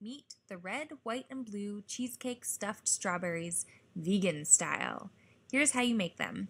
Meet the red, white, and blue cheesecake stuffed strawberries vegan style. Here's how you make them.